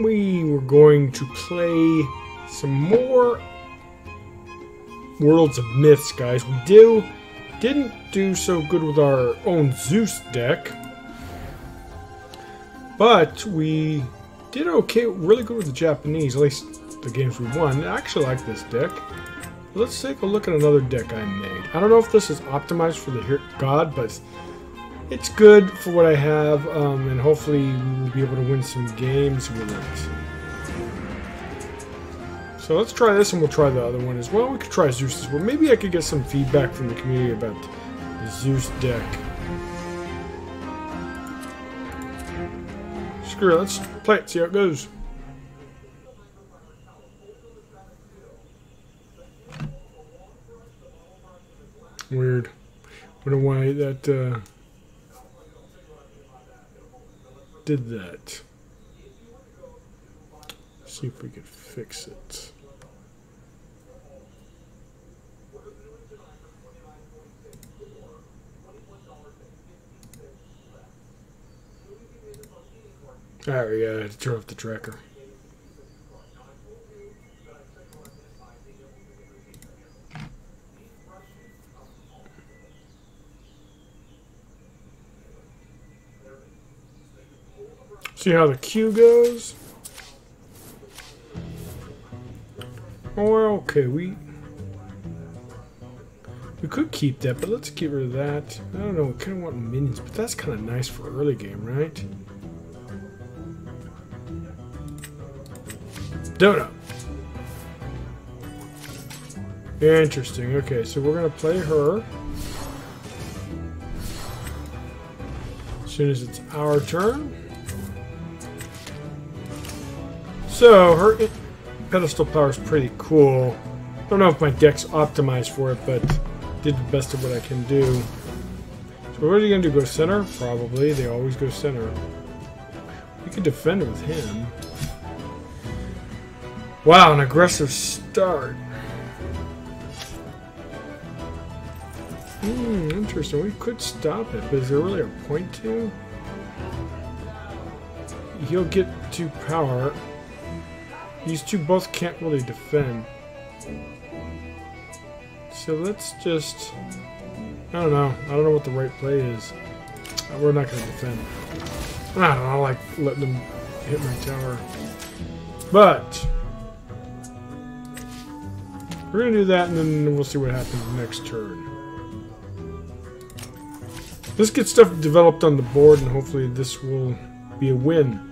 we were going to play some more Worlds of Myths, guys. We do didn't do so good with our own Zeus deck, but we did okay, really good with the Japanese, at least the games we won. I actually like this deck. Let's take a look at another deck I made. I don't know if this is optimized for the God, but it's good for what I have, um, and hopefully we'll be able to win some games with it. So let's try this and we'll try the other one as well. We could try Zeus as well. Maybe I could get some feedback from the community about the Zeus deck. Screw it, let's play it, see how it goes. Weird. Wonder why that uh, did that. See if we could fix it. Alright, we gotta turn off the tracker. See how the queue goes? Oh, okay, we... We could keep that, but let's get rid of that. I don't know, we kind of want minions, but that's kind of nice for early game, right? Donut. Interesting. Okay, so we're to play her. As soon as it's our turn. So, her pedestal power is pretty cool. I don't know if my deck's optimized for it, but did the best of what I can do. So what are you going to do? Go center? Probably. They always go center. We could defend with him. Wow, an aggressive start. Hmm, interesting. We could stop it, but is there really a point to? He'll get to power. These two both can't really defend. So let's just... I don't know. I don't know what the right play is. We're not going to defend. I don't know. I like letting them hit my tower. But... We're going to do that, and then we'll see what happens next turn. Let's get stuff developed on the board, and hopefully this will be a win.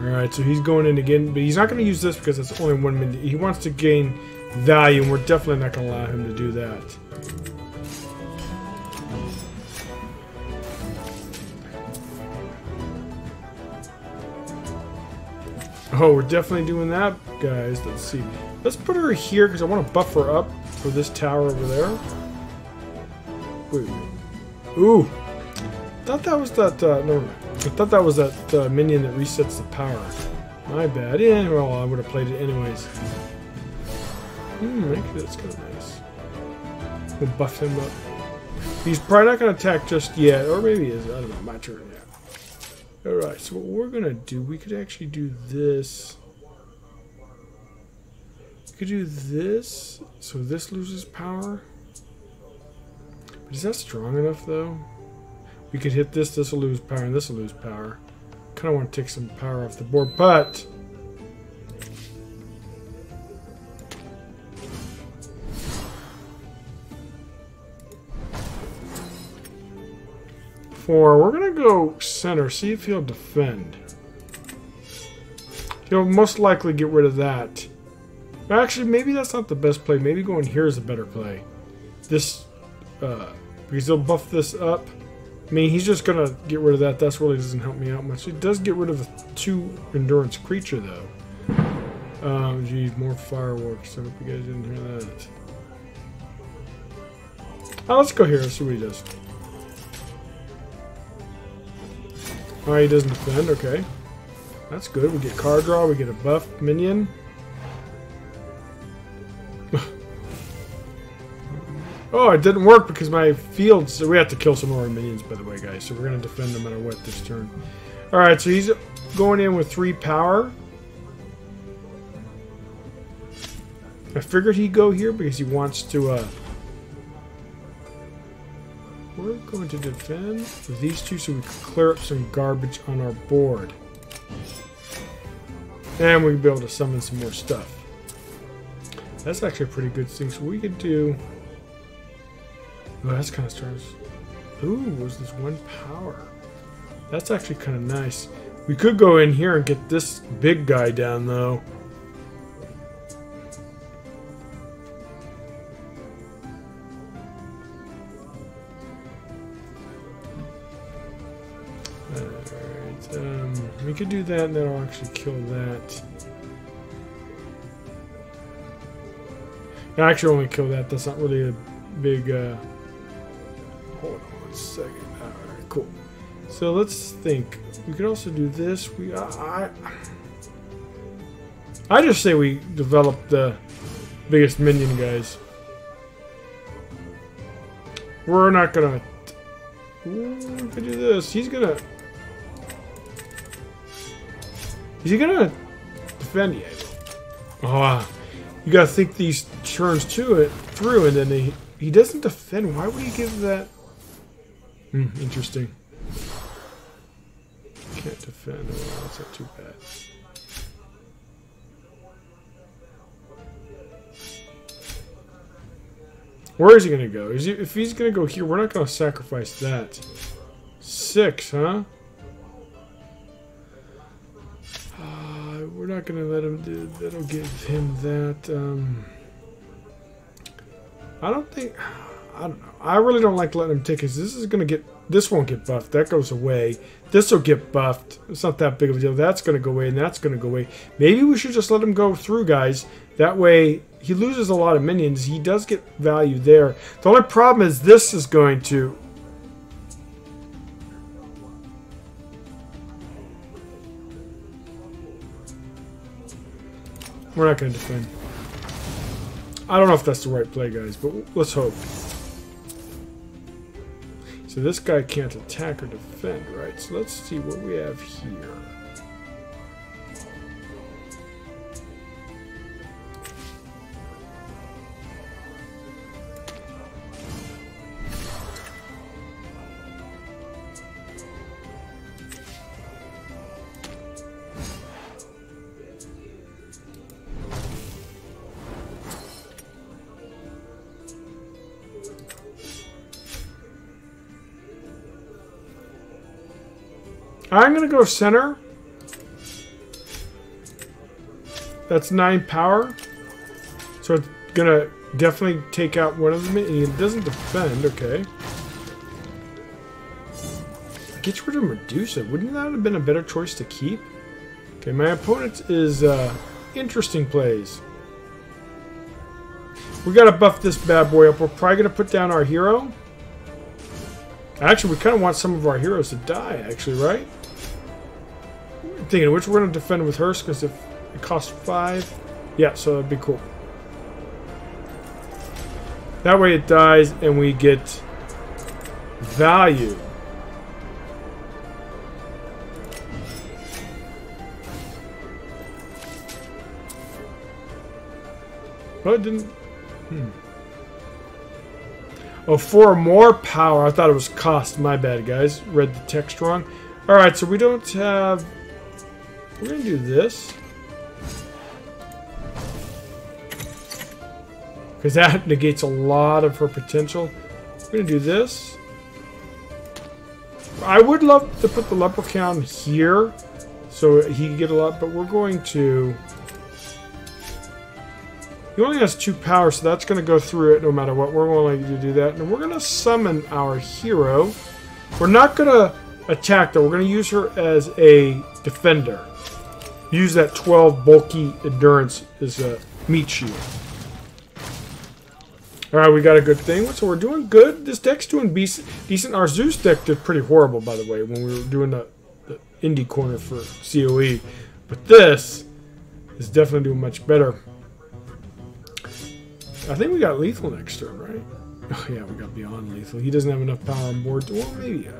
Alright, so he's going in again, but he's not going to use this because it's only one minute. He wants to gain value, and we're definitely not going to allow him to do that. Oh, we're definitely doing that, guys. Let's see. Let's put her here because I want to buff her up for this tower over there. Wait. Ooh. thought that was that. Uh, no, I thought that was that uh, minion that resets the power. My bad. Yeah, well, I would have played it anyways. Hmm, actually, that's kind of nice. We'll buff him up. He's probably not going to attack just yet, or maybe he is. I don't know. My turn. Yeah. Alright, so what we're going to do, we could actually do this. We could do this, so this loses power. But is that strong enough, though? We could hit this, this will lose power, and this will lose power. kind of want to take some power off the board, but... four. We're going to go center, see if he'll defend. He'll most likely get rid of that. Actually, maybe that's not the best play. Maybe going here is a better play. This, uh, because he'll buff this up. I mean, he's just to get rid of that. That really doesn't help me out much. He does get rid of a two endurance creature, though. Um, geez, more fireworks. I hope you guys didn't hear that. Oh, let's go here and see what he does. Oh, he doesn't defend, okay. That's good. We get card draw, we get a buff minion. Oh, it didn't work because my fields... We have to kill some more minions, by the way, guys. So we're going to defend no matter what this turn. Alright, so he's going in with 3 power. I figured he'd go here because he wants to... Uh, we're going to defend these two so we can clear up some garbage on our board. And we can be able to summon some more stuff. That's actually a pretty good thing. So we could do... That's kind of strange. Ooh, was this one power? That's actually kind of nice. We could go in here and get this big guy down, though. Alright, um, we could do that and that'll actually kill that. I actually only kill that. That's not really a big, uh... Hold on one second. Alright, cool. So let's think. We could also do this. We, uh, I... I just say we develop the biggest minion guys. We're not gonna... Do this. He's gonna... Is he gonna defend? Yeah. Oh, you gotta think these turns to it through, and then he he doesn't defend. Why would he give that? Hmm, interesting. Can't defend. Oh, that's not too bad. Where is he gonna go? Is he, if he's gonna go here, we're not gonna sacrifice that. Six, huh? we're not gonna let him do that'll give him that um I don't think I don't know. I really don't like letting him take his this is gonna get this won't get buffed. That goes away. This will get buffed. It's not that big of a deal. That's gonna go away and that's gonna go away. Maybe we should just let him go through guys. That way he loses a lot of minions. He does get value there. The only problem is this is going to We're not going to defend. I don't know if that's the right play, guys, but let's hope. So this guy can't attack or defend, right? So let's see what we have here. I'm going to go center. That's 9 power. So it's going to definitely take out one of them. And it doesn't defend. Okay. Get rid of Medusa. Wouldn't that have been a better choice to keep? Okay, my opponent is uh, interesting plays. We gotta buff this bad boy up. We're probably gonna put down our hero. Actually, we kind of want some of our heroes to die, actually, right? Thinking which we're going to defend with Hearse because if it costs five, yeah, so that'd be cool. That way it dies and we get value. Oh, it didn't. Hmm. Oh, four more power. I thought it was cost. My bad, guys. Read the text wrong. Alright, so we don't have we're to do this. Because that negates a lot of her potential. We're to do this. I would love to put the leprechaun here so he can get a lot, but we're going to... He only has two power, so that's going to go through it no matter what. We're going to do that. And we're going to summon our hero. We're not going to attack, though. We're going to use her as a defender use that 12 bulky endurance as a meat shield. Alright, we got a good thing. So we're doing good. This deck's doing decent. Our Zeus deck did pretty horrible, by the way, when we were doing the, the indie corner for COE. But this is definitely doing much better. I think we got lethal next turn, right? Oh yeah, we got beyond lethal. He doesn't have enough power on board. To, well, maybe. Uh,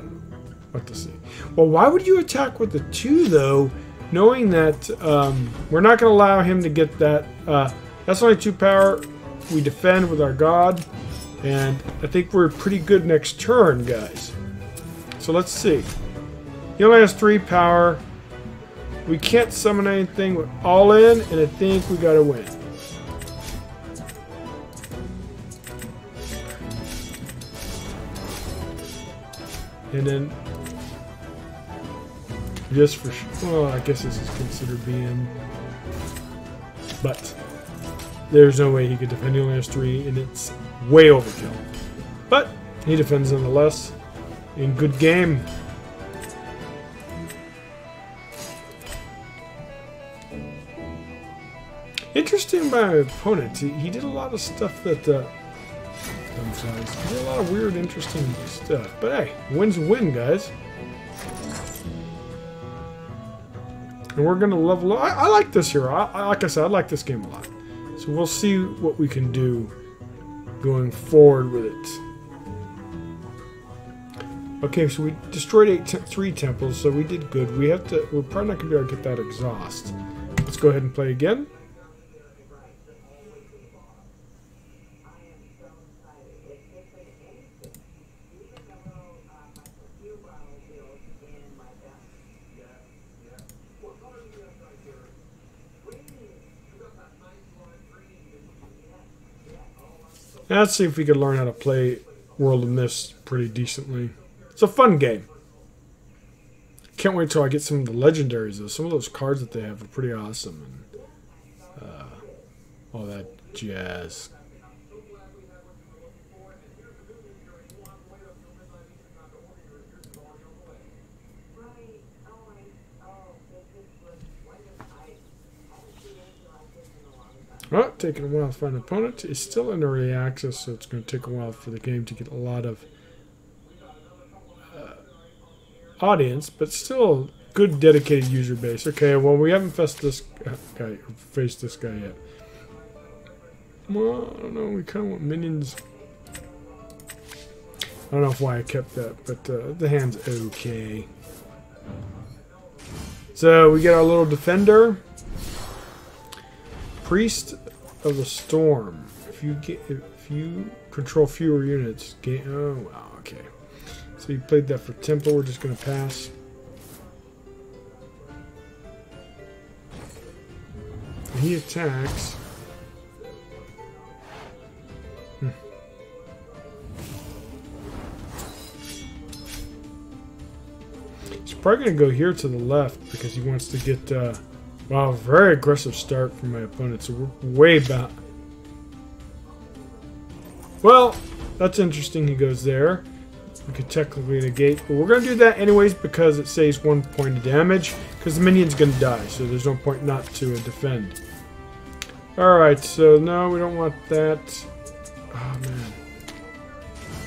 what to see. Well, why would you attack with the two though, knowing that um, we're not going to allow him to get that? Uh, that's only two power. We defend with our god, and I think we're pretty good next turn, guys. So let's see. He only has three power. We can't summon anything We're all in, and I think we got to win. And then, just for well, I guess this is considered being, but there's no way he could defend. He only has three, and it's way overkill. But he defends nonetheless. In good game. Interesting by my opponent. He, he, did a lot of stuff that uh, he did a lot of weird, interesting stuff. But hey, win's a win, guys. And we're going to level up. I, I, like this hero. I, I, like I said, I like this game a lot. So we'll see what we can do going forward with it. Okay, so we destroyed eight te three temples, so we did good. We have to. We're probably not gonna be able to get that exhaust. Let's go ahead and play again. Now let's see if we can learn how to play World of Myths pretty decently. It's a fun game. Can't wait till I get some of the legendaries though. Some of those cards that they have are pretty awesome and uh, all that jazz. Oh, taking a while to find an opponent. It's still in early access, so it's going to take a while for the game to get a lot of uh, audience, but still good dedicated user base. Okay, well we haven't faced this guy, faced this guy yet. Well, I don't know. We kind of want minions. I don't know why I kept that, but uh, the hand's okay. So we get our little defender. Priest of the Storm. If you get, if you control fewer units, gain. Oh wow, okay. So you played that for Temple. We're just gonna pass. He attacks. Hmm. He's probably going to go here to the left because he wants to get uh, Wow, very aggressive start from my opponent, so we're way back. Well, that's interesting he goes there. We could technically negate, but we're going to do that anyways because it saves one point of damage, because the minion's going to die, so there's no point not to defend. Alright, so no, we don't want that. Oh, man.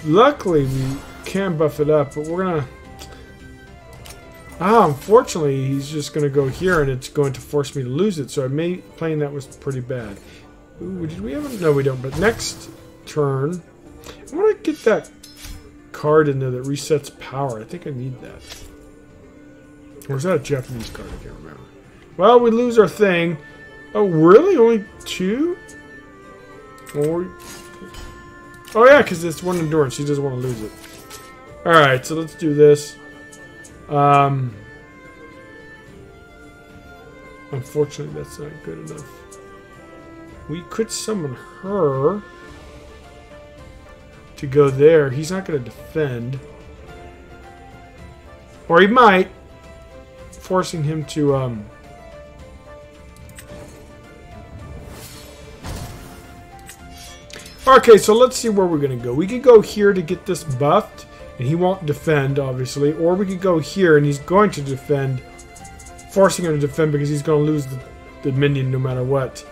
Luckily, we can buff it up, but we're going to Ah, unfortunately, he's just going to go here, and it's going to force me to lose it. So I may playing that was pretty bad. Ooh, did we have No, we don't. But next turn, I want to get that card in there that resets power. I think I need that. Or is that a Japanese card? I can't remember. Well, we lose our thing. Oh, really? Only two? Or... Oh, yeah, because it's one endurance. He doesn't want to lose it. Alright, so let's do this. Um, unfortunately, that's not good enough. We could summon her to go there. He's not going to defend. Or he might, forcing him to... Um, Okay, so let's see where we're going to go. We could go here to get this buffed and he won't defend, obviously. Or we could go here, and he's going to defend, forcing him to defend because he's going to lose the, the minion no matter what.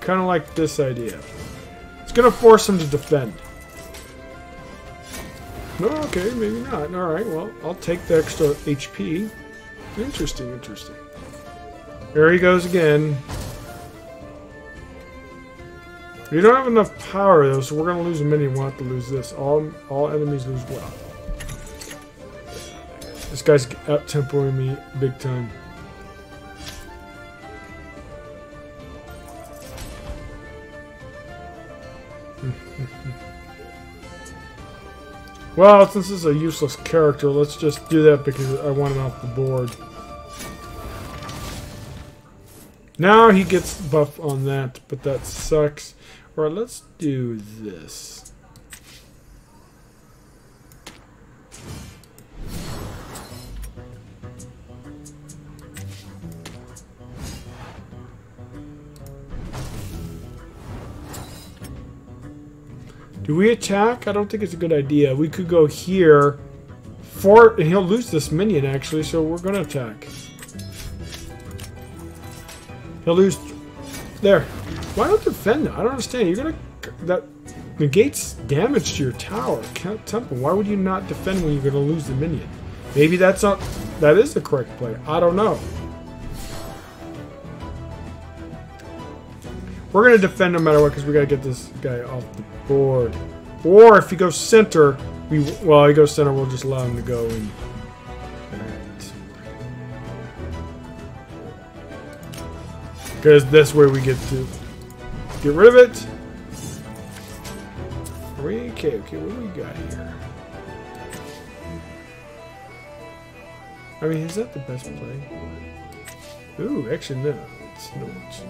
Kind of like this idea. It's going to force him to defend. No, okay, maybe not. Alright, well, I'll take the extra HP. Interesting, interesting. There he goes again. We don't have enough power though, so we're gonna lose a minion. We'll have to lose this. All all enemies lose what? This guy's out tempoing me big time. well, since this is a useless character, let's just do that because I want him off the board. Now he gets buff on that, but that sucks. Alright, let's do this. Do we attack? I don't think it's a good idea. We could go here for and he'll lose this minion actually, so we're gonna attack. He'll lose there. Why don't defend? I don't understand. You're gonna that negates damage to your tower, temple. Why would you not defend when you're gonna lose the minion? Maybe that's not that is the correct play. I don't know. We're gonna defend no matter what because we gotta get this guy off the board. Or if he goes center, we well he goes center, we'll just allow him to go and because that's where we get to Get rid of it. Are we okay? Okay, what do we got here? I mean, is that the best play? Ooh, actually, no. It's not.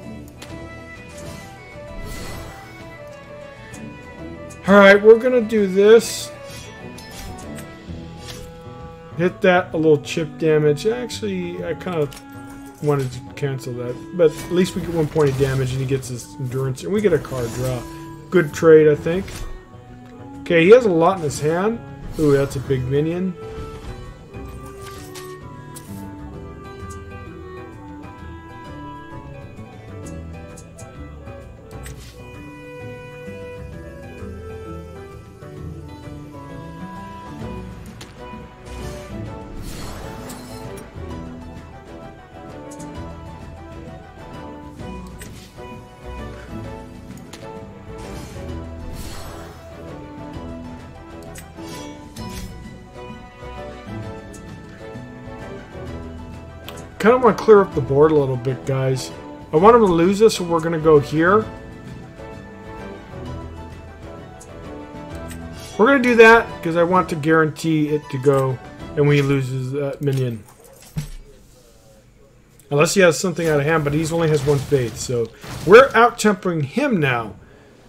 Alright, we're gonna do this. Hit that a little chip damage. Actually, I kind of wanted to cancel that. But at least we get one point of damage and he gets his endurance. And we get a card draw. Good trade, I think. Okay, he has a lot in his hand. Ooh, that's a big minion. Of want to clear up the board a little bit, guys. I want him to lose this, so we're going to go here. We're going to do that because I want to guarantee it to go and we he loses that minion. Unless he has something out of hand, but he only has one faith. So we're out-tempoing him now.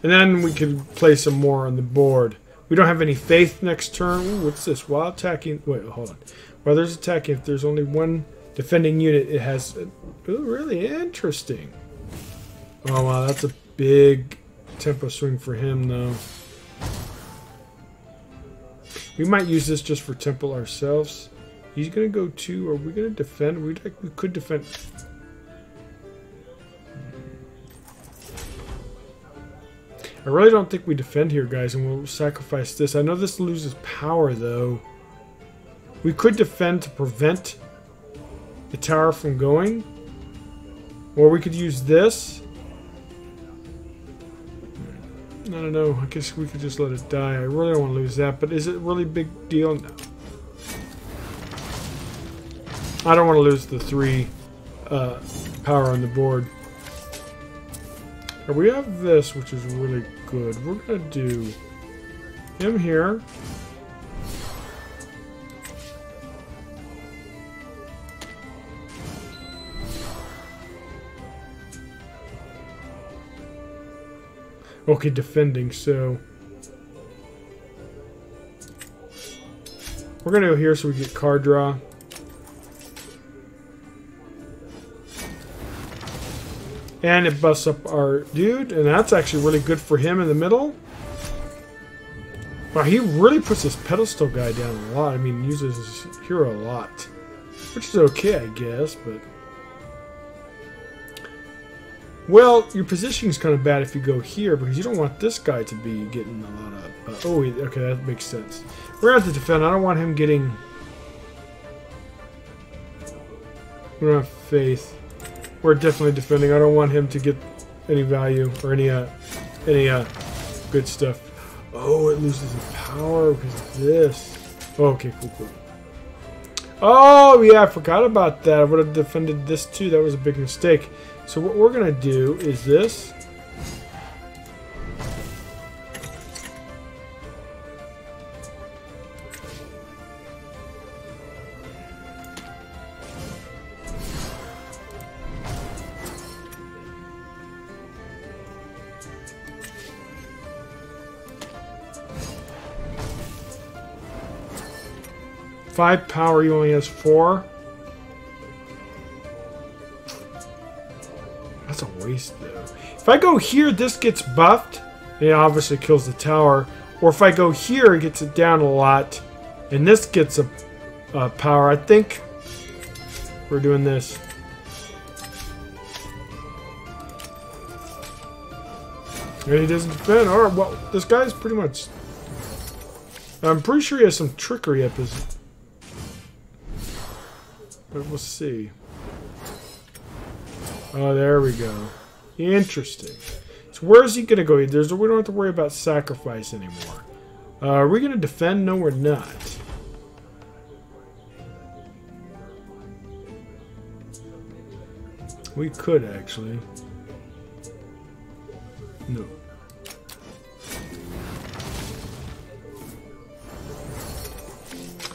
And then we can play some more on the board. We don't have any faith next turn. Ooh, what's this? While attacking... Wait, hold on. While there's attacking, if there's only one defending unit, it has... Ooh, really interesting. Oh, wow, that's a big tempo swing for him, though. We might use this just for temple ourselves. He's going to go two. Are we going to defend? We, we could defend... I really don't think we defend here, guys, and we'll sacrifice this. I know this loses power, though. We could defend to prevent the tower from going. Or we could use this. I don't know. I guess we could just let it die. I really don't want to lose that. But is it really big deal? No. I don't want to lose the three uh, power on the board. we have this, which is really good. We're going to do him here. Okay, defending, so... We're going to go here so we get card draw. And it busts up our dude, and that's actually really good for him in the middle. Wow, he really puts this pedestal guy down a lot. I mean, uses his hero a lot. Which is okay, I guess, but... Well, your positioning is kind of bad if you go here because you don't want this guy to be getting a lot of... Uh, oh, okay, that makes sense. We're to have to defend. I don't want him getting... We don't have faith. We're definitely defending. I don't want him to get any value or any uh, any uh, good stuff. Oh, it loses its power because of this. okay, cool, cool. Oh, yeah, I forgot about that. I would have defended this too. That was a big mistake. So what we're going to do is this. Five power, he only has four. Waste, though. If I go here, this gets buffed. It obviously kills the tower. Or if I go here, it gets it down a lot. And this gets a, a power. I think we're doing this. He doesn't defend. Alright, well, this guy's pretty much... I'm pretty sure he has some trickery up his but we'll see. Oh, there we go. Interesting. So where is he going to go? There's, we don't have to worry about sacrifice anymore. Uh, are we going to defend? No, we're not. We could, actually. No.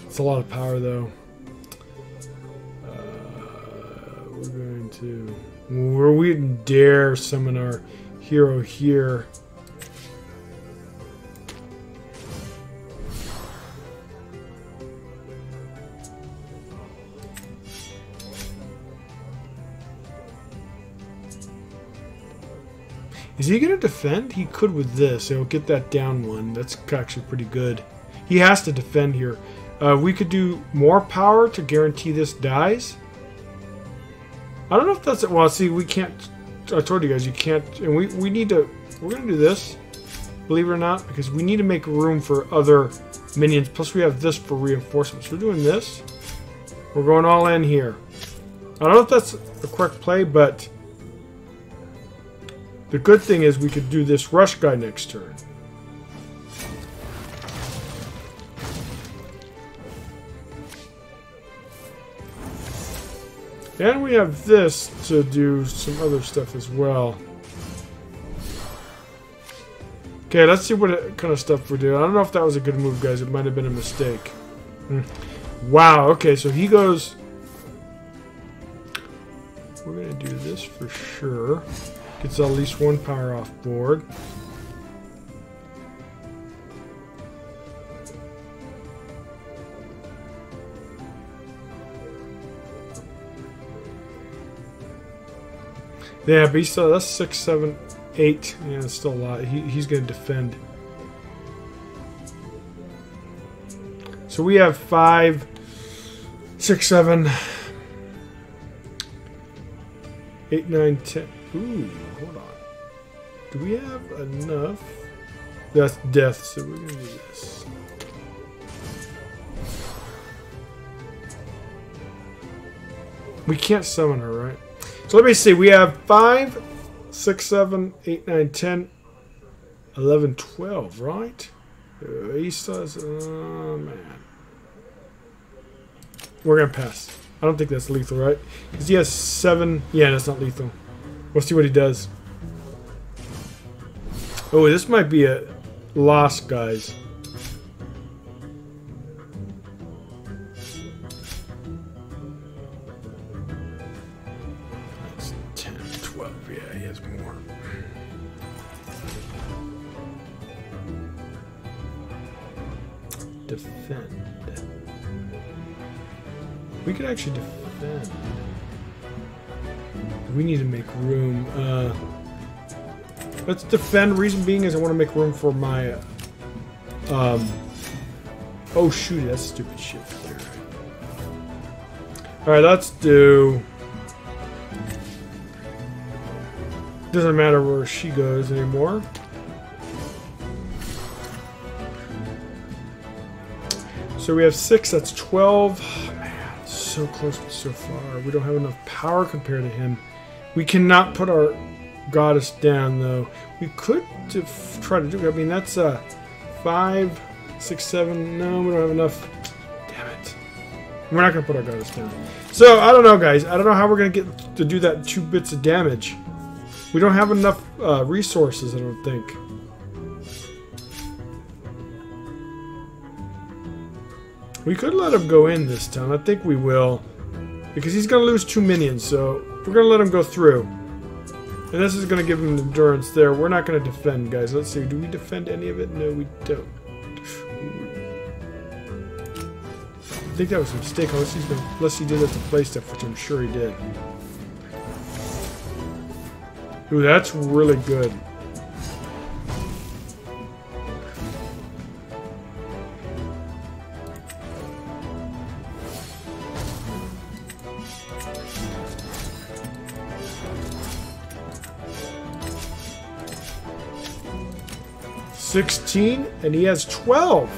It's a lot of power, though. Where we dare summon our hero here. Is he going to defend? He could with this. He'll get that down one. That's actually pretty good. He has to defend here. Uh, we could do more power to guarantee this dies. I don't know if that's it. Well, see, we can't. I told you guys, you can't. And we, we need to. We're going to do this, believe it or not, because we need to make room for other minions. Plus, we have this for reinforcements. We're doing this. We're going all in here. I don't know if that's the correct play, but the good thing is we could do this rush guy next turn. And we have this to do some other stuff as well. Okay, let's see what kind of stuff we're doing. I don't know if that was a good move, guys. It might have been a mistake. Hmm. Wow, okay, so he goes... We're going to do this for sure. Gets at least one power off board. Yeah, but he's still, that's six, seven, eight. Yeah, it's still a lot. He, he's going to defend. So we have five, six, seven, eight, nine, ten. Ooh, hold on. Do we have enough? That's death, so we're going to do this. We can't summon her, right? So let me see. We have 5, 6, 7, 8, 9, 10, 11, 12, right? Uh, says, oh man. We're going to pass. I don't think that's lethal, right? Because he has 7. Yeah, that's not lethal. We'll see what he does. Oh, this might be a loss, guys. We need to make room. Uh, let's defend. Reason being is I want to make room for my. Um. Oh shoot! That's stupid shit there. All right, let's do. Doesn't matter where she goes anymore. So we have six, that's 12. Oh, man, so close but so far. We don't have enough power compared to him. We cannot put our goddess down, though. We could try to do. I mean, that's uh, five, six, seven. No, we don't have enough. Damn it. We're not gonna put our goddess down. So I don't know, guys. I don't know how we're gonna get to do that two bits of damage. We don't have enough uh, resources. I don't think. We could let him go in this time. I think we will. Because he's going to lose two minions, so we're going to let him go through. And this is going to give him endurance there. We're not going to defend, guys. Let's see. Do we defend any of it? No, we don't. I think that was a mistake, unless, he's been, unless he did it to play stuff, which I'm sure he did. Ooh, that's really good. Sixteen, and he has twelve.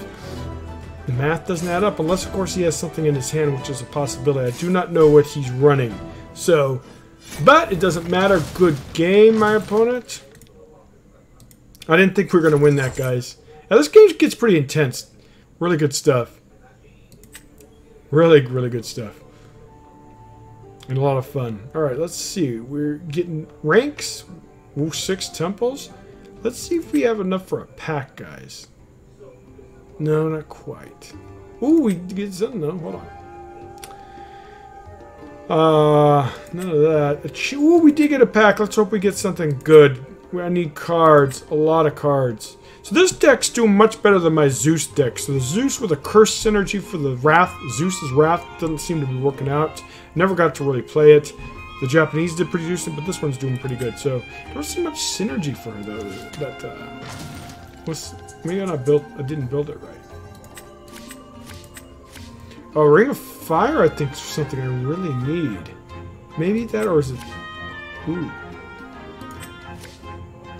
The math doesn't add up, unless, of course, he has something in his hand, which is a possibility. I do not know what he's running. So, but it doesn't matter. Good game, my opponent. I didn't think we were going to win that, guys. Now, this game gets pretty intense. Really good stuff. Really, really good stuff. And a lot of fun. Alright, let's see. We're getting ranks. Ooh, six temples. Let's see if we have enough for a pack, guys. No, not quite. Ooh, we get something though. Hold on. Uh, none of that. Ooh, we did get a pack. Let's hope we get something good. I need cards. A lot of cards. So this deck's doing much better than my Zeus deck. So the Zeus with a curse synergy for the Wrath, Zeus's Wrath, doesn't seem to be working out. Never got to really play it. The Japanese did pretty decent, but this one's doing pretty good. So there see much synergy for her though. That uh, was maybe I not built. I didn't build it right. Oh, Ring of Fire, I think, is something I really need. Maybe that, or is it... Ooh.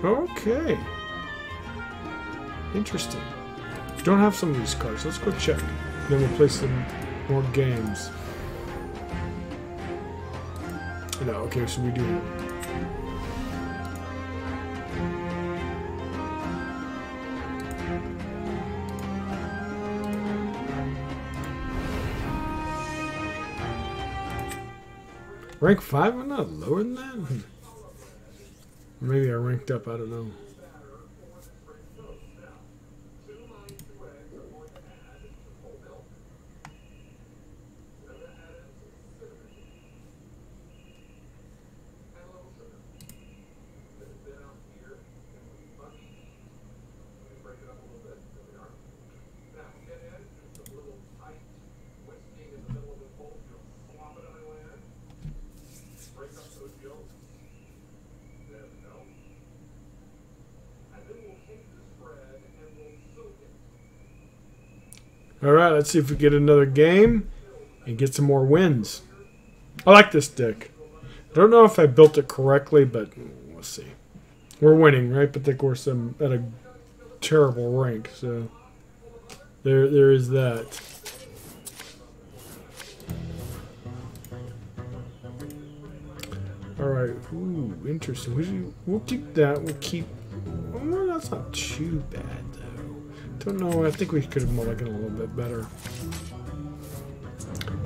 Okay. Interesting. Don't have some of these cards. Let's go check. Then we'll play some more games. No, okay, so we do... Rank 5? I'm not lower than that? Maybe I ranked up, I don't know. Alright, let's see if we get another game and get some more wins. I like this deck. I don't know if I built it correctly, but we'll see. We're winning, right? But of course I'm at a terrible rank, so there there is that. Alright, ooh, interesting. We, we'll keep that. We'll keep... Well, that's not too bad. Don't know. I think we could have mulliganed a little bit better.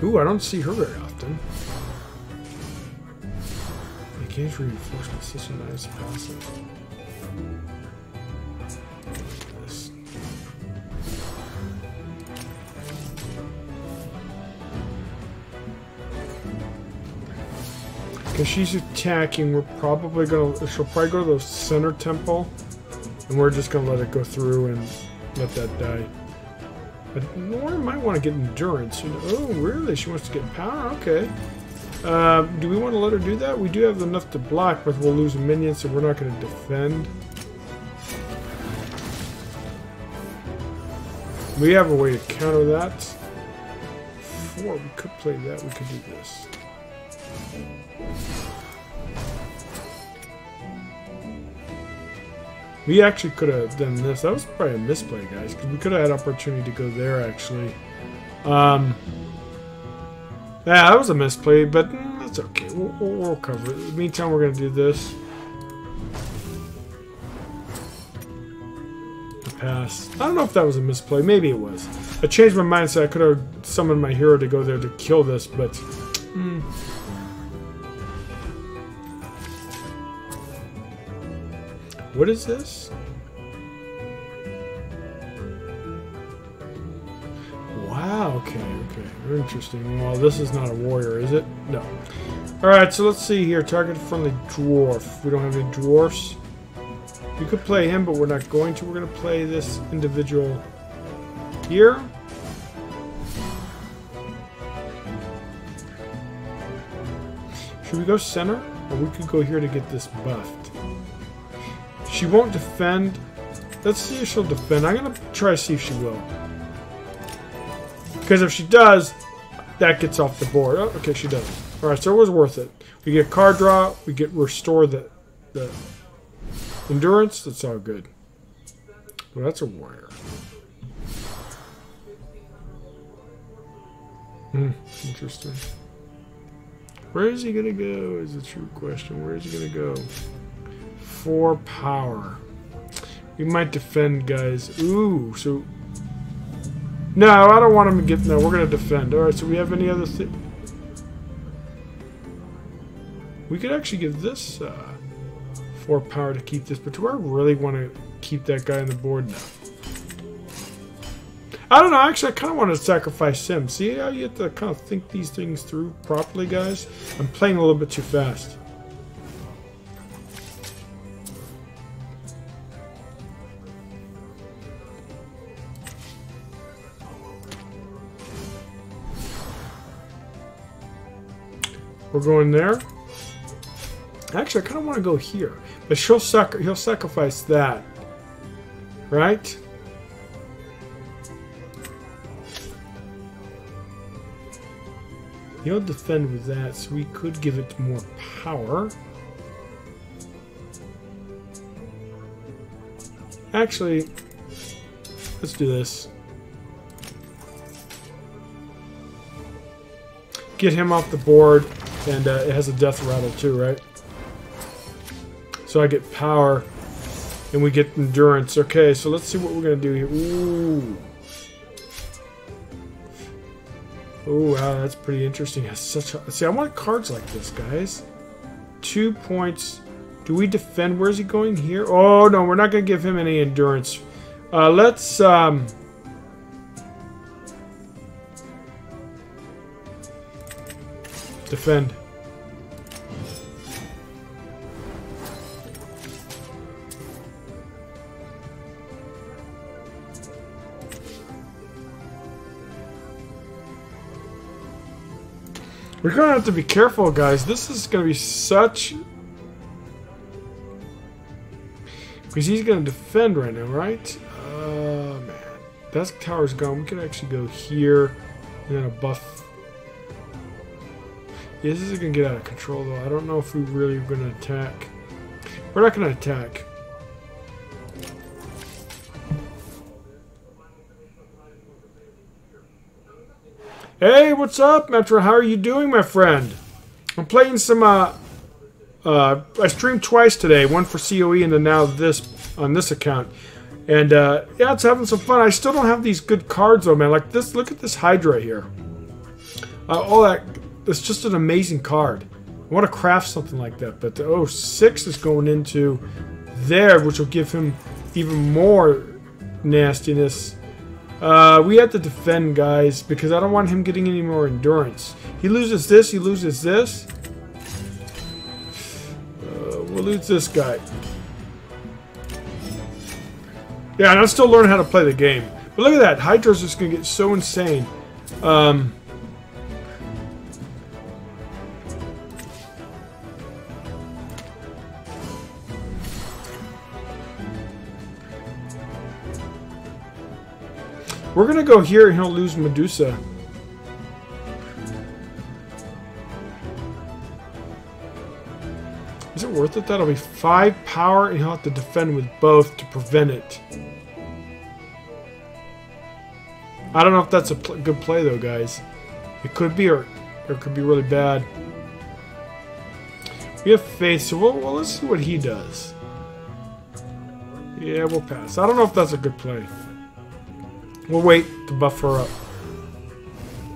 Ooh, I don't see her very often. Engage reinforcement system that is passive. Because she's attacking, we're probably gonna. She'll probably go to the center temple, and we're just gonna let it go through and let that die. But Nora might want to get endurance. Oh, really? She wants to get power? Okay. Uh, do we want to let her do that? We do have enough to block, but we'll lose a minion, so we're not going to defend. We have a way to counter that. Four, we could play that. We could do this. We actually could have done this. That was probably a misplay, guys, because we could have had opportunity to go there, actually. Um, yeah, that was a misplay, but mm, that's okay. We'll, we'll, cover it. In the meantime, we're going to do this. pass. I don't know if that was a misplay. Maybe it was. I changed my mindset. I could have summoned my hero to go there to kill this, but... Mm. What is this? Wow, okay, okay. Very interesting. Well, this is not a warrior, is it? No. Alright, so let's see here. Target friendly dwarf. We don't have any dwarfs. We could play him, but we're not going to. We're going to play this individual here. Should we go center? Or we could go here to get this buffed. She won't defend. Let's see if she'll defend. I'm going to try to see if she will. Because if she does, that gets off the board. Oh, okay, she does. Alright, so it was worth it. We get card draw, we get restore the, the endurance, that's all good. Well, that's a warrior. Hmm, interesting. Where is he gonna go is the true question. Where is he gonna go? For power. We might defend, guys. Ooh, so... No, I don't want him to get... No, we're gonna defend. Alright, so we have any other thing... We could actually give this uh, 4 power to keep this, but do I really want to keep that guy on the board now? I don't know. Actually, I kind of want to sacrifice him. See how you have to kind of think these things through properly, guys? I'm playing a little bit too fast. We're going there. Actually, I kind of want to go here. But she'll sacri he'll sacrifice that. Right? He'll defend with that, so we could give it more power. Actually, let's do this. Get him off the board, and uh, it has a death rattle too, right? So I get power, and we get endurance. Okay, so let's see what we're going to do here. Ooh. Oh wow, that's pretty interesting. Such a, see, I want cards like this, guys. Two points. Do we defend? Where's he going here? Oh no, we're not gonna give him any endurance. Uh, let's um. Defend. We're gonna have to be careful, guys. This is gonna be such... Because he's gonna defend right now, right? Oh, man. That tower's gone. We can actually go here and then a buff. Yeah, this is gonna get out of control, though. I don't know if we're really are gonna attack. We're not gonna attack. Hey, what's up, Metro? How are you doing, my friend? I'm playing some, uh, uh, I streamed twice today, one for COE and then now this, on this account. And, uh, yeah, it's having some fun. I still don't have these good cards, though, man. Like this, look at this Hydra here. Uh, all that, it's just an amazing card. I want to craft something like that, but the oh, 06 is going into there, which will give him even more nastiness. Uh, we have to defend, guys, because I don't want him getting any more endurance. He loses this, he loses this. Uh, we'll lose this guy. Yeah, and I'm still learning how to play the game. But look at that. Hydra's just going to get so insane. Um... We're gonna go here and he'll lose Medusa. Is it worth it? That'll be 5 power and he'll have to defend with both to prevent it. I don't know if that's a pl good play though, guys. It could be or, or it could be really bad. We have faith, so we'll, well, let's see what he does. Yeah, we'll pass. I don't know if that's a good play. We'll wait to buff her up.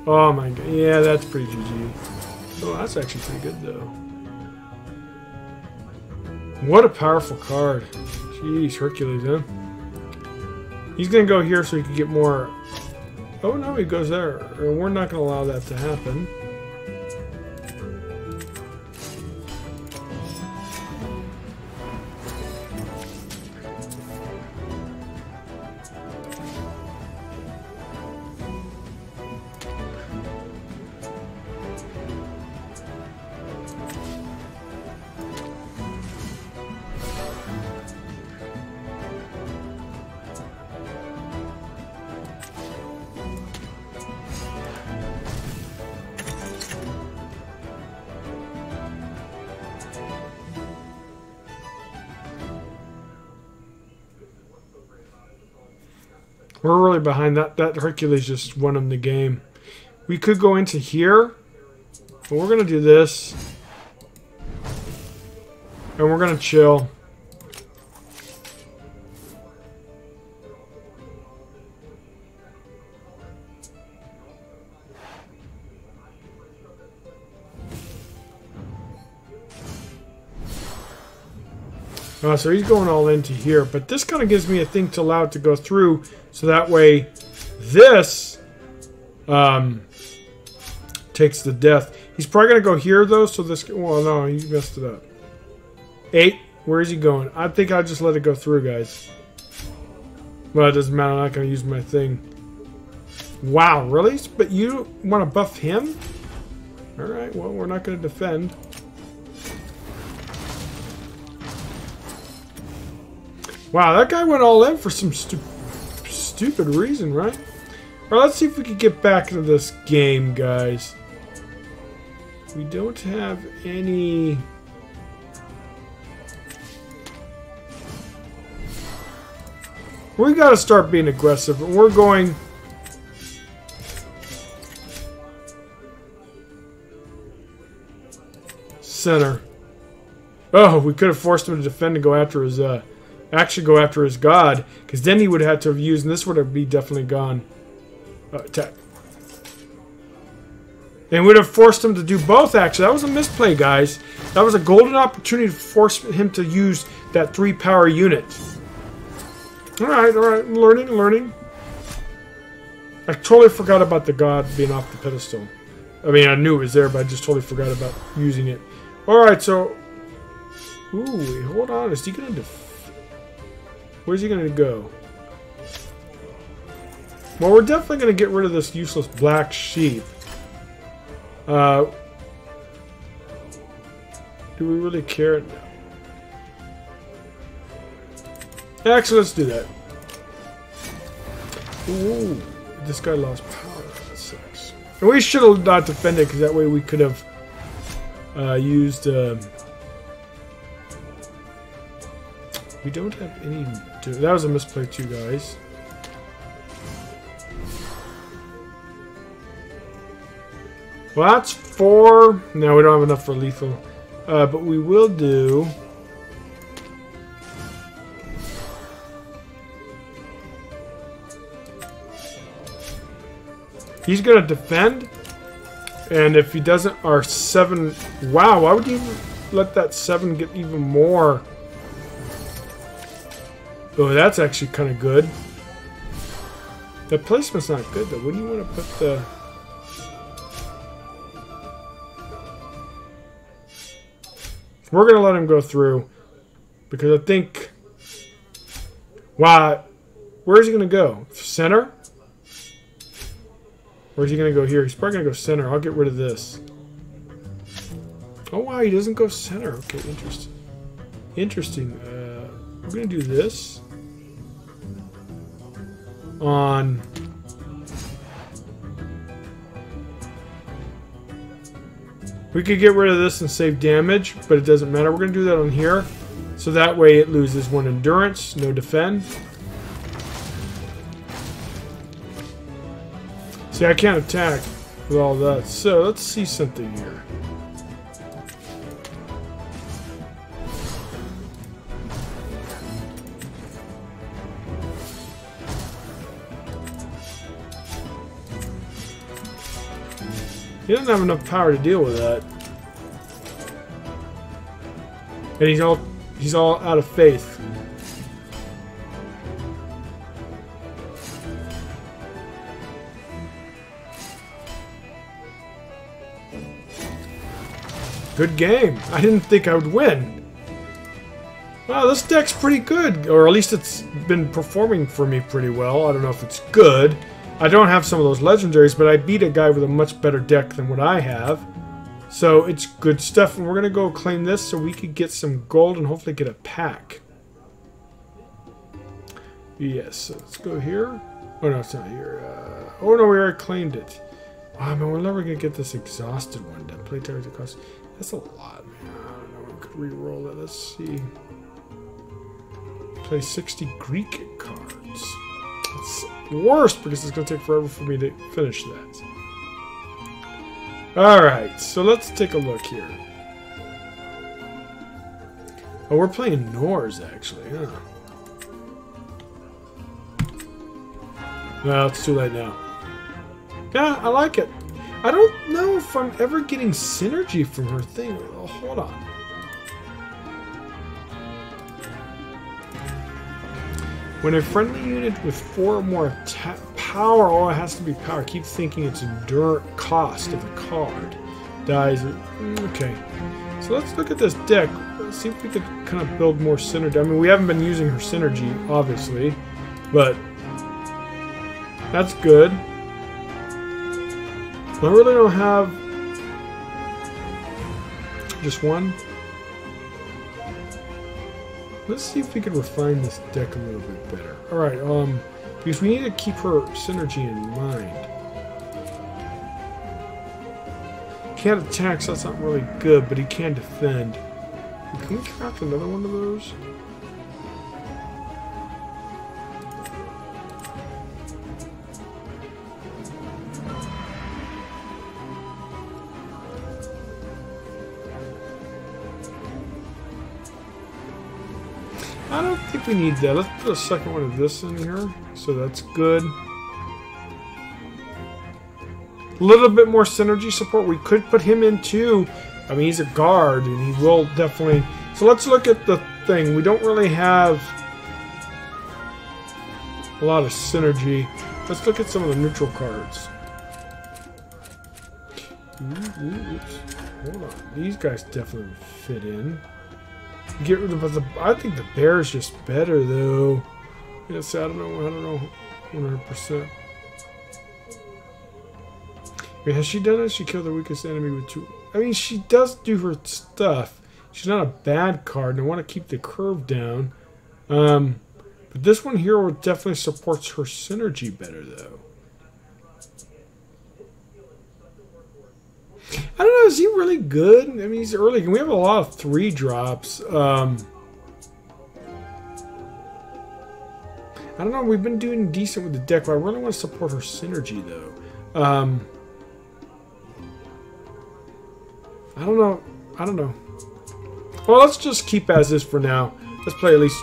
Oh my god. Yeah, that's pretty GG. Oh, that's actually pretty good though. What a powerful card. Jeez, Hercules, huh? He's gonna go here so he can get more... Oh no, he goes there. We're not gonna allow that to happen. Behind. That that Hercules just won him the game. We could go into here, but we're gonna do this, and we're gonna chill. Uh, so he's going all into here, but this kind of gives me a thing to allow it to go through, so that way this um, takes the death. He's probably going to go here, though, so this... Well, no, he messed it up. Eight. Where is he going? I think I'll just let it go through, guys. Well, it doesn't matter. I'm not going to use my thing. Wow, really? But you want to buff him? Alright, well, we're not going to defend. Wow, that guy went all in for some stu stupid reason, right? Alright, let's see if we can get back into this game, guys. We don't have any... We gotta start being aggressive, and we're going... Center. Oh, we could have forced him to defend and go after his, uh actually go after his god, because then he would have to have used, and this would have be definitely gone. Uh, attack. And would have forced him to do both, actually. That was a misplay, guys. That was a golden opportunity to force him to use that three power unit. Alright, alright. Learning, learning. I totally forgot about the god being off the pedestal. I mean, I knew it was there, but I just totally forgot about using it. Alright, so... Ooh, hold on. Is he going to Where's he to go? Well, we're definitely to get rid of this useless black sheep. Uh, do we really care? Actually, let's do that. Ooh, this guy lost power. That sucks. And we should have not defended, because that way we could have uh, used... Um, we don't have any that was a misplay too, guys. Well, that's four. No, we don't have enough for lethal. Uh, but we will do... He's going to defend. And if he doesn't, our seven... Wow, why would you let that seven get even more... Oh, that's actually kind of good. The placement's not good, though. Wouldn't you want to put the... We're going to let him go through. Because I think... Wow. Where is he going to go? Center? Where's he going to go here? He's probably going to go center. I'll get rid of this. Oh, wow. He doesn't go center. Okay, interesting. Interesting. Uh, we're going to do this on We could get rid of this and save damage, but it doesn't matter. We're going to do that on here. So that way it loses one endurance, no defend. See, I can't attack with all that. So let's see something here. He doesn't have enough power to deal with that. And he's all he's all out of faith. Good game. I didn't think I would win. Wow, this deck's pretty good, or at least it's been performing for me pretty well. I don't know if it's good. I don't have some of those legendaries, but I beat a guy with a much better deck than what I have. So it's good stuff, and we're going to go claim this so we could get some gold and hopefully get a pack. Yes, so let's go here. Oh, no, it's not here. Uh, oh, no, we already claimed it. Oh, man, we're never going to get this exhausted one That Play target cost. That's a lot, man. I don't know. We could re-roll it. Let's see. Play 60 Greek cards. It's worst because it's going to take forever for me to finish that. Alright, so let's take a look here. Oh, we're playing Norse, actually. Huh. Well, it's too late now. Yeah, I like it. I don't know if I'm ever getting synergy from her thing. Oh, hold on. When a friendly unit with four or more power, oh, it has to be power. keep thinking it's endure cost of the card. Dies. Mm, okay. So let's look at this deck. Let's see if we could kind of build more synergy. I mean, we haven't been using her synergy, obviously, but that's good. I really don't have just one. Let's see if we can refine this deck a little bit better. Alright, um, because we need to keep her synergy in mind. Can't attack, so that's not really good, but he can defend. Can we craft another one of those? We need that. Let's put a second one of this in here. So that's good. A little bit more synergy support. We could put him in too. I mean, he's a guard, and he will definitely... So let's look at the thing. We don't really have a lot of synergy. Let's look at some of the neutral cards. Ooh, ooh. These guys definitely fit in. Get rid of the. I think the bear is just better though. Yes, I don't know. I don't know. 100. percent has she done it? She killed the weakest enemy with two. I mean, she does do her stuff. She's not a bad card, and I want to keep the curve down. Um, but this one here definitely supports her synergy better, though. I don't know. Is he really good? I mean, he's early. We have a lot of three drops. Um, I don't know. We've been doing decent with the deck, but I really want to support her synergy, though. Um, I don't know. I don't know. Well, let's just keep as is for now. Let's play at least...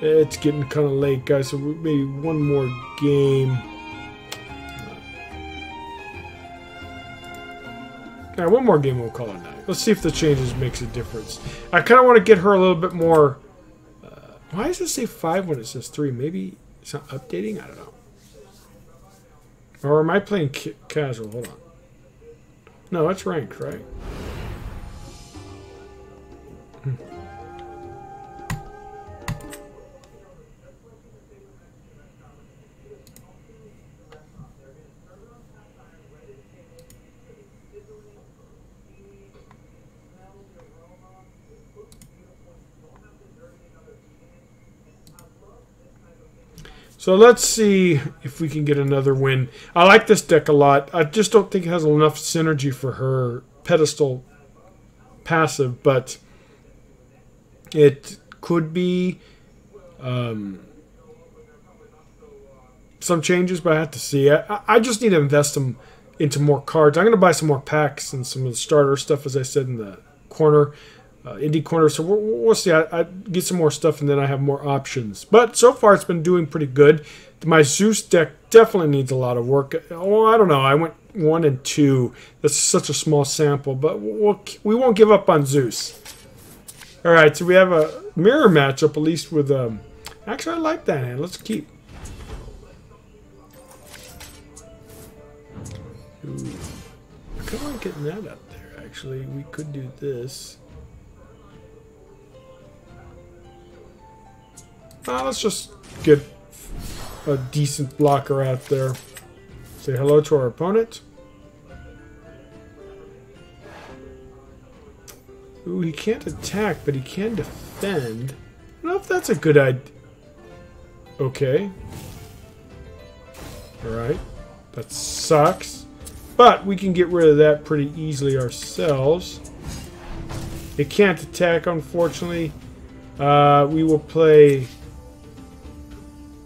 It's getting kind of late, guys, so maybe one more game. Alright, one more game we'll call it night. Let's see if the changes makes a difference. I kind of want to get her a little bit more... Uh, why does it say 5 when it says 3? Maybe it's not updating? I don't know. Or am I playing casual? Hold on. No, it's ranked, right? So let's see if we can get another win. I like this deck a lot. I just don't think it has enough synergy for her pedestal passive, but it could be um, some changes, but I have to see. I, I just need to invest them into more cards. I'm going to buy some more packs and some of the starter stuff, as I said in the corner uh, indie corner. So we'll, we'll see. I, I, get some more stuff, and then I have more options. But so far, it's been doing pretty good. My Zeus deck definitely needs a lot of work. Oh, I don't know. I went one and two. That's such a small sample, but we'll, we won't give up on Zeus. All right, so we have a mirror matchup, at least with... Um, actually, I like that hand. Let's keep. Ooh. I kind of like getting that up there, actually. We could do this. Let's just get a decent blocker out there. Say hello to our opponent. Ooh, he can't attack, but he can defend. I don't know if that's a good idea. Okay. Alright. That sucks. But we can get rid of that pretty easily ourselves. It can't attack, unfortunately. Uh, we will play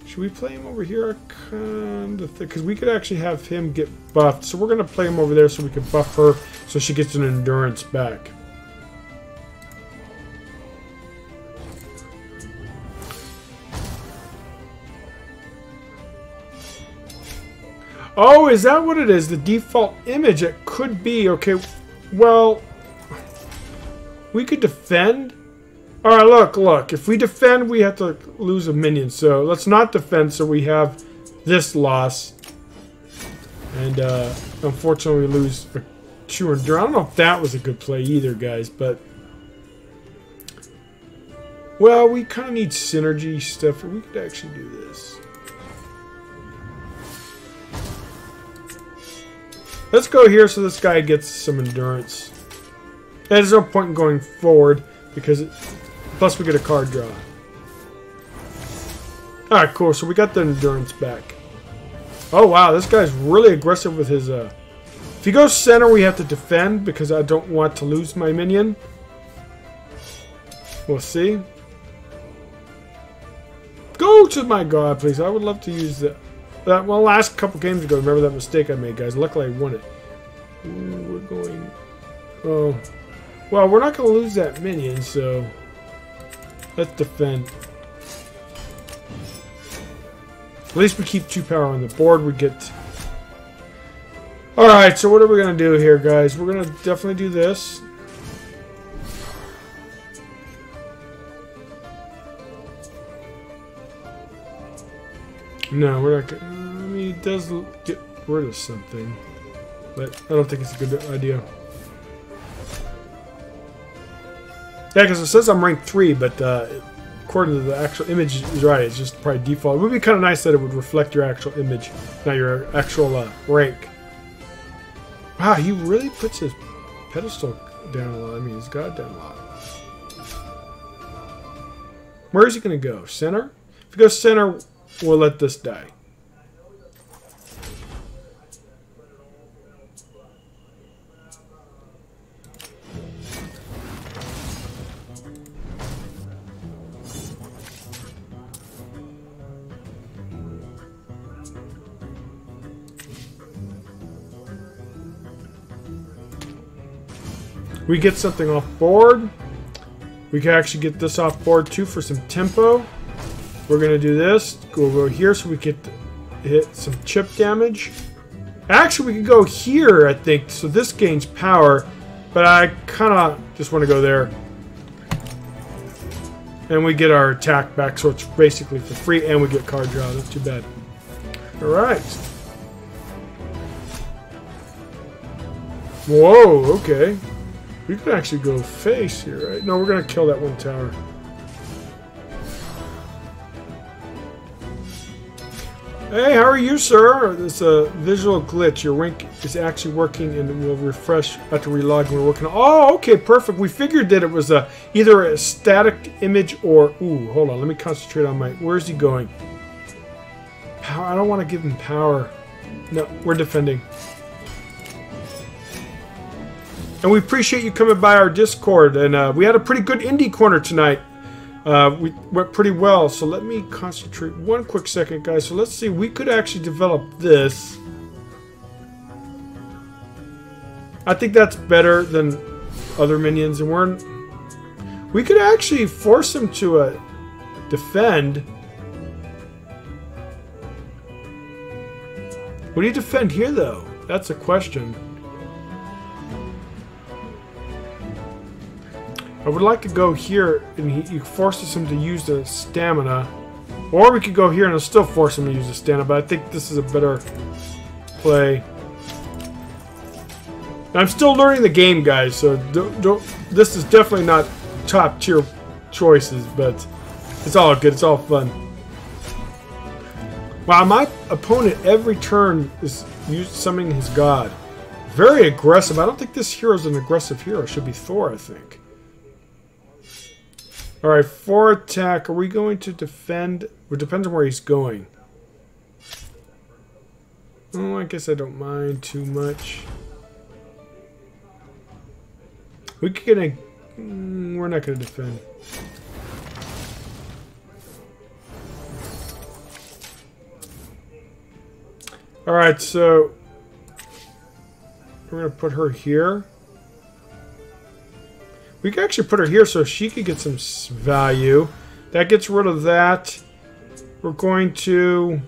should we play him over here? Kind of Because we could actually have him get buffed. So we're going to play him over there so we can buff her so she gets an endurance back. Oh, is that what it is? The default image? It could be. Okay, well... We could defend Alright, look, look. If we defend, we have to lose a minion. So let's not defend so we have this loss. And uh, unfortunately, we lose a true endurance. I don't know if that was a good play either, guys, but... Well, we kind of need synergy stuff. We could actually do this. Let's go here so this guy gets some endurance. There's no point in going forward because Plus we get a card draw. Alright, cool. So we got the endurance back. Oh, wow. This guy's really aggressive with his... Uh... If he goes center, we have to defend because I don't want to lose my minion. We'll see. Go to my god, please. I would love to use that. That well, last couple games ago, remember that mistake I made, guys. Luckily, I won it. Ooh, we're going... Oh. Well, we're not going to lose that minion, so... Let's defend. At least we keep two power on the board. We get... Alright, so what are we going to do here, guys? We're going to definitely do this. No, we're not to... I mean, it does get rid of something. But I don't think it's a good idea. Yeah, because it says I'm ranked 3, but uh, according to the actual image is right. It's just probably default. It would be kind of nice that it would reflect your actual image, not your actual uh, rank. Wow, he really puts his pedestal down a lot. I mean, he's got down a lot. Where is he going to go? Center? If he goes center, we'll let this die. We get something off board. We can actually get this off board too for some tempo. We're going to do this. Go here so we get hit some chip damage. Actually, we could go here, I think, so this gains power. But I kind of just want to go there. And we get our attack back, so it's basically for free, and we get card draw. That's too bad. Alright. Whoa, okay. We could actually go face here, right? No, we're going to kill that one tower. Hey, how are you, sir? There's a visual glitch. Your rank is actually working and we'll refresh after relog. We're working. Oh, okay, perfect. We figured that it was a either a static image or. Ooh, hold on. Let me concentrate on my. Where's he going? Power. I don't want to give him power. No, we're defending. And we appreciate you coming by our Discord. And uh, we had a pretty good indie corner tonight. Uh, we went pretty well. So let me concentrate one quick second, guys. So let's see. We could actually develop this. I think that's better than other minions. And we're... We could actually force him to uh, defend. What do you defend here, though? That's a question. I would like to go here and he, he forces him to use the stamina. Or we could go here and still force him to use the stamina, but I think this is a better play. I'm still learning the game, guys, so don't, don't, this is definitely not top tier choices, but it's all good. It's all fun. Wow, my opponent every turn is summoning his god. Very aggressive. I don't think this hero is an aggressive hero. It should be Thor, I think. Alright, for attack, are we going to defend? It depends on where he's going. Oh, I guess I don't mind too much. We could get a... Mm, we're not going to defend. Alright, so... We're going to put her here. We can actually put her here so she could get some value. That gets rid of that. We're going to...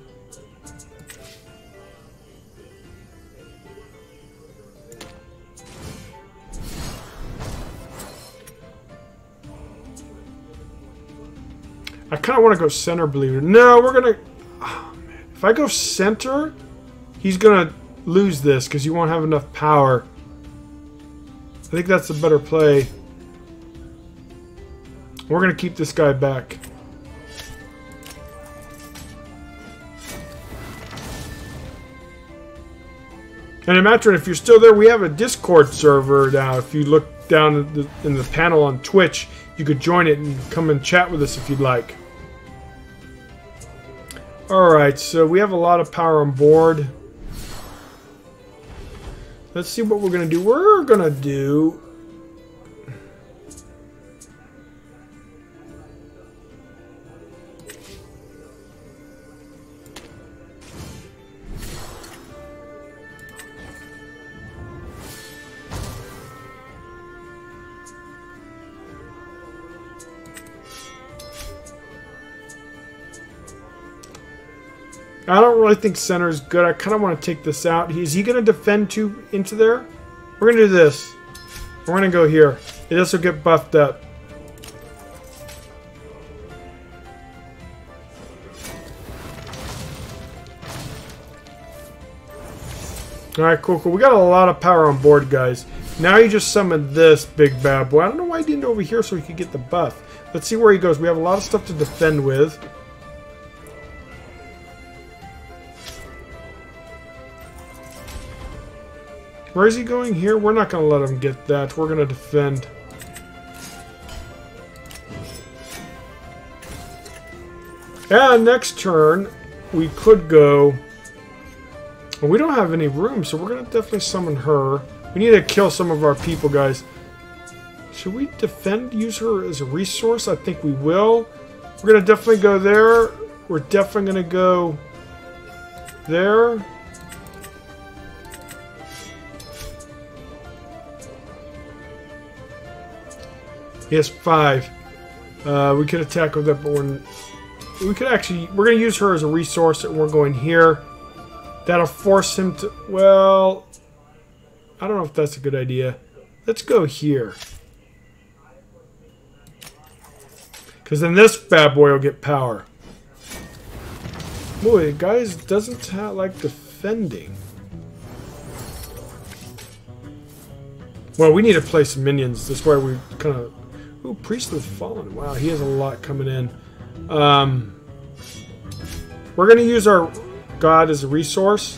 I kind of want to go center, believe it. No, we're going to... Oh, ah, if I go center, he's going to lose this because you won't have enough power. I think that's a better play. We're going to keep this guy back. And imagine if you're still there, we have a Discord server now. If you look down in the, in the panel on Twitch, you could join it and come and chat with us if you'd like. Alright, so we have a lot of power on board. Let's see what we're going to do. We're going to do I don't really think center is good. I kind of want to take this out. Is he going to defend two into there? We're going to do this. We're going to go here. This will get buffed up. Alright, cool, cool. We got a lot of power on board, guys. Now you just summoned this big bad boy. I don't know why he didn't over here so he could get the buff. Let's see where he goes. We have a lot of stuff to defend with. Where is he going here? We're not going to let him get that. We're going to defend. And next turn, we could go... We don't have any room, so we're going to definitely summon her. We need to kill some of our people, guys. Should we defend, use her as a resource? I think we will. We're going to definitely go there. We're definitely going to go there. He has five. Uh, we could attack with that, but we're, we could actually... We're going to use her as a resource, and we're going here. That'll force him to... Well... I don't know if that's a good idea. Let's go here. Because then this bad boy will get power. Boy, guys doesn't have, like defending. Well, we need to play some minions. That's why we kind of Ooh, Priest of the Fallen. Wow, he has a lot coming in. Um, we're going to use our God as a resource.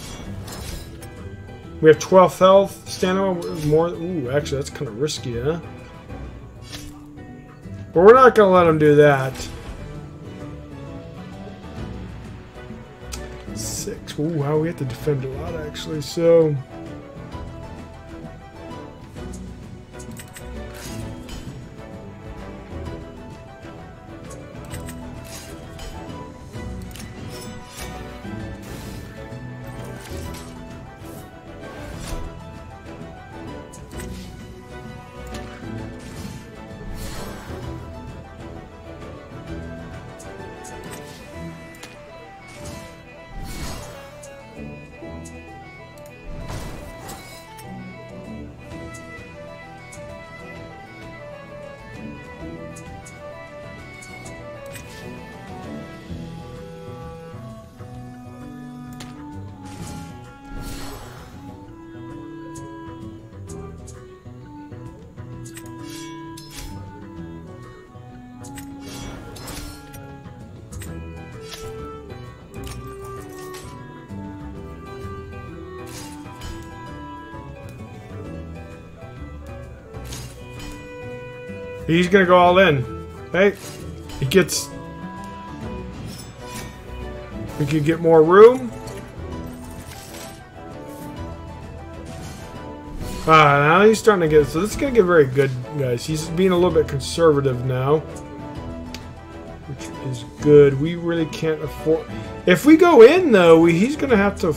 We have 12 health. Stamina more. Ooh, actually, that's kind of risky, huh? But we're not going to let him do that. Six. Ooh, wow, we have to defend a lot, actually. So... He's gonna go all in. Hey, he gets. We could get more room. Ah, now he's starting to get. So this is gonna get very good, guys. He's being a little bit conservative now, which is good. We really can't afford. If we go in though, we, he's gonna have to.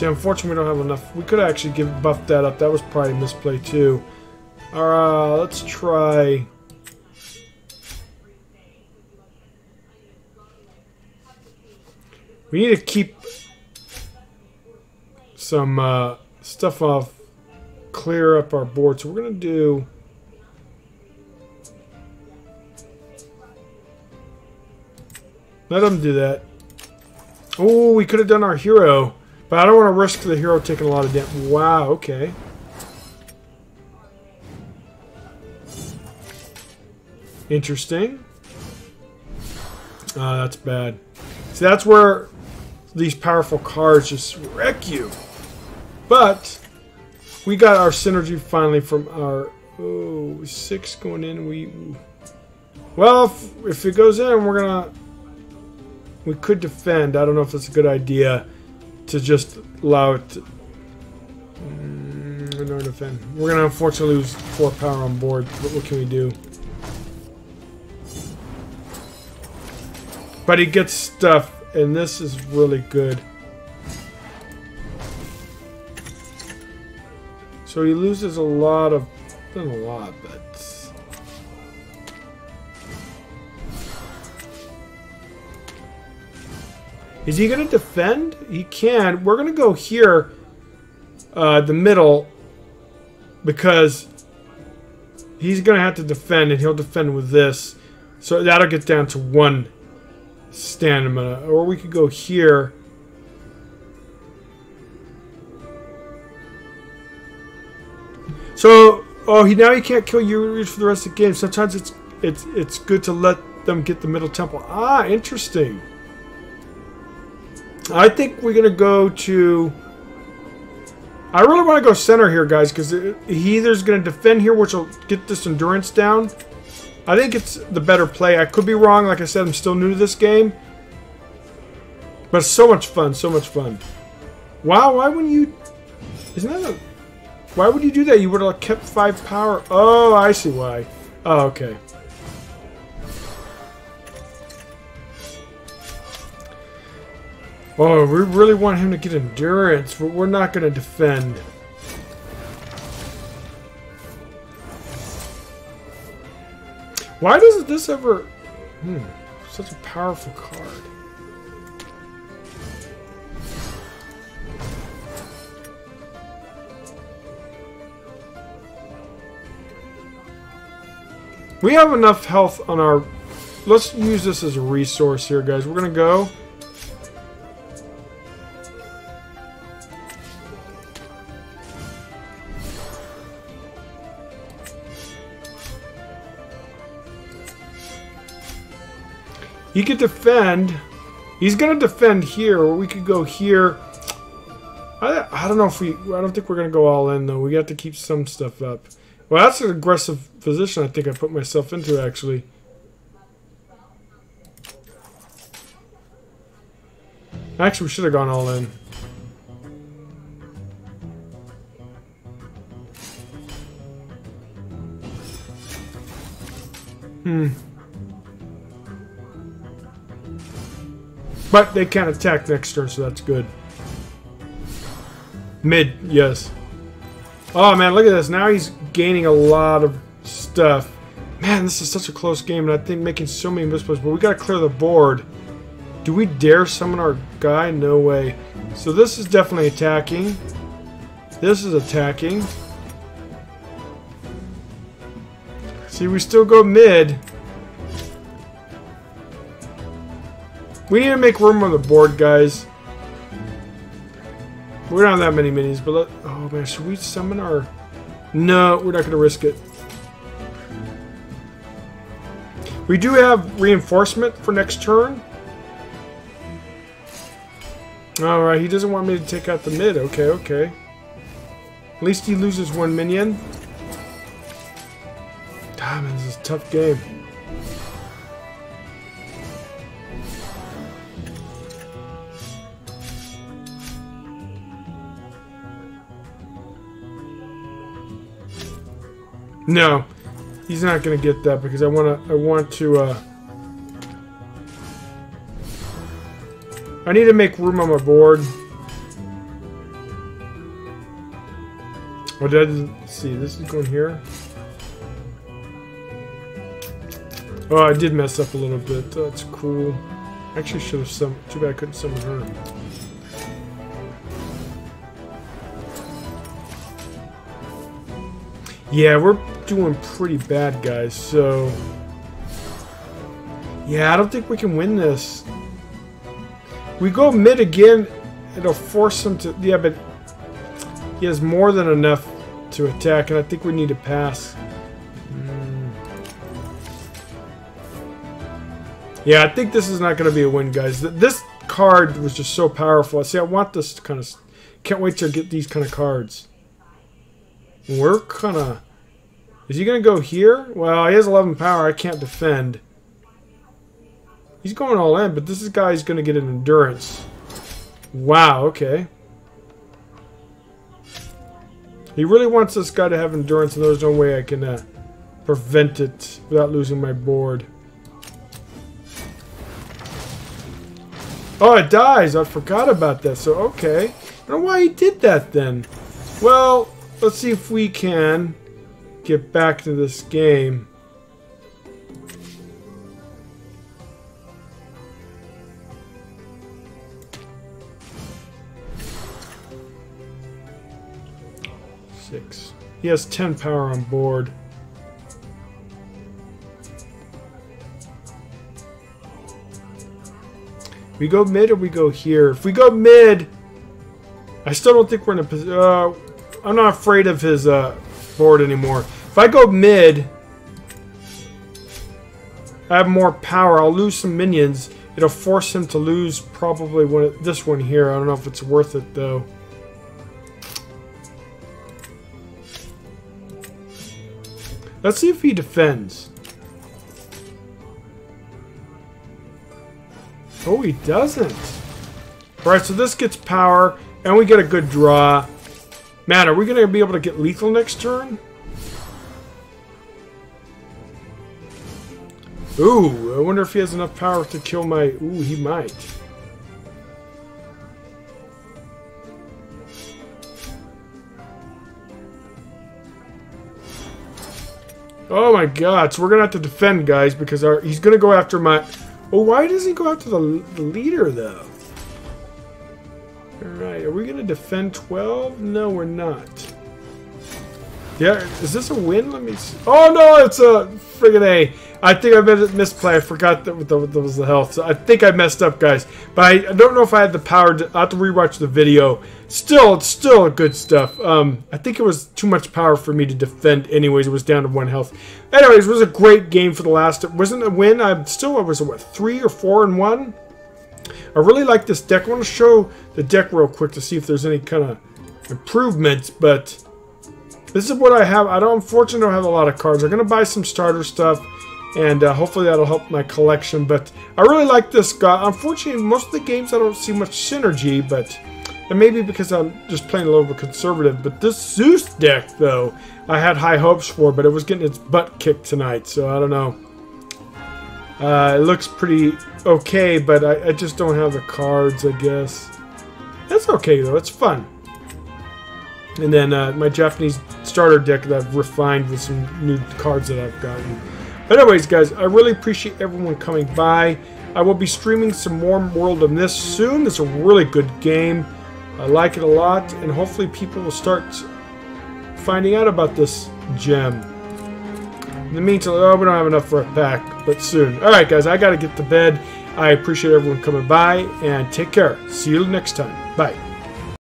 See, unfortunately, we don't have enough. We could actually give buff that up. That was probably a misplay too. Alright, let's try. We need to keep some uh, stuff off, clear up our board. So we're going to do... Let them do that. Oh, we could have done our hero. But I don't want to risk the hero taking a lot of damage. Wow, okay. Interesting. Uh, that's bad. See, that's where these powerful cards just wreck you. But we got our synergy finally from our oh six going in. We well, if, if it goes in, we're gonna we could defend. I don't know if that's a good idea to just allow it. To, mm, no defend. We're gonna unfortunately lose four power on board. But what can we do? But he gets stuff and this is really good. So he loses a lot of, not a lot, but... Is he going to defend? He can. We're going to go here, uh, the middle, because he's going to have to defend, and he'll defend with this. So that'll get down to one stamina. Or we could go here. So, oh, he now he can't kill you for the rest of the game. Sometimes it's it's it's good to let them get the middle temple. Ah, interesting. I think we're gonna go to. I really want to go center here, guys, because he either's going to defend here, which will get this endurance down, I think it's the better play. I could be wrong. Like I said, I'm still new to this game. But so much fun. So much fun. Wow, why wouldn't you... Isn't that a... Why would you do that? You would have kept 5 power. Oh, I see why. Oh, okay. Oh, we really want him to get endurance, but we're not going to defend. Why doesn't this ever... Hmm, such a powerful card. We have enough health on our... Let's use this as a resource here, guys. We're going to go... He could defend. He's going to defend here, or we could go here. I, I don't know if we... I don't think we're going to go all in, though. We got to keep some stuff up. Well, that's an aggressive position I think I put myself into, actually. Actually, we should have gone all in. Hmm. But they can attack next turn, so that's good. Mid, yes. Oh man, look at this. Now he's gaining a lot of stuff. Man, this is such a close game, and I think making so many misplays. But we gotta clear the board. Do we dare summon our guy? No way. So this is definitely attacking. This is attacking. See, we still go mid. We need to make room on the board, guys. We don't have that many minis, but let, oh man, should we summon our? No, we're not going to risk it. We do have reinforcement for next turn. Alright, he doesn't want me to take out the mid. Okay, okay. At least he loses one minion. Man, this is a tough game. No, he's not gonna get that because I wanna. I want to. Uh, I need to make room on my board. What did I see? This is going here. Oh, I did mess up a little bit. That's cool. Actually, should have some. Too bad I couldn't summon her. Yeah, we're doing pretty bad, guys. So, yeah, I don't think we can win this. We go mid again. It'll force him to. Yeah, but he has more than enough to attack, and I think we need to pass. Mm. Yeah, I think this is not going to be a win, guys. This card was just so powerful. I see, I want this kind of... Can't wait to get these kind of cards. We're kind of... Is he going to go here? Well, he has 11 power. I can't defend. He's going all in, but this guy's going to get an endurance. Wow, okay. He really wants this guy to have endurance, and there's no way I can uh, prevent it without losing my board. Oh, it dies. I forgot about that. So, okay. I don't know why he did that then. Well, let's see if we can get back to this game. Six. He has 10 power on board. We go mid or we go here? If we go mid, I still don't think we're in a position. Uh, I'm not afraid of his uh, board anymore. If I go mid, I have more power. I'll lose some minions. It'll force him to lose probably one, this one here. I don't know if it's worth it though. Let's see if he defends. Oh, he doesn't. Alright, so this gets power, and we get a good draw. Man, are we going to be able to get lethal next turn? Ooh, I wonder if he has enough power to kill my... Ooh, he might. Oh my god, so we're going to have to defend, guys, because our, he's going to go after my... Oh, why does he go after the, the leader, though? Alright, are we going to defend 12? No, we're not. Yeah, is this a win? Let me see. Oh, no, it's a friggin' A. I think I misplay. I forgot that, that was the health. So I think I messed up, guys. But I, I don't know if I had the power to... I have to rewatch the video. Still, it's still good stuff. Um, I think it was too much power for me to defend anyways. It was down to one health. Anyways, it was a great game for the last... It wasn't a win. I'm still... I was, what, three or four and one? I really like this deck. I want to show the deck real quick to see if there's any kind of improvements, but... This is what I have. I don't, unfortunately, don't have a lot of cards. I'm going to buy some starter stuff, and uh, hopefully that'll help my collection. But I really like this guy. Unfortunately, most of the games I don't see much synergy, but and maybe because I'm just playing a little bit conservative. But this Zeus deck, though, I had high hopes for, but it was getting its butt kicked tonight, so I don't know. Uh, it looks pretty okay, but I, I just don't have the cards, I guess. That's okay, though. It's fun. And then uh, my Japanese starter deck that I've refined with some new cards that I've gotten. But anyways, guys, I really appreciate everyone coming by. I will be streaming some more World of Myths soon. It's a really good game. I like it a lot, and hopefully people will start finding out about this gem. In the meantime, oh, we don't have enough for a pack, but soon. Alright, guys, I gotta get to bed. I appreciate everyone coming by, and take care. See you next time. Bye.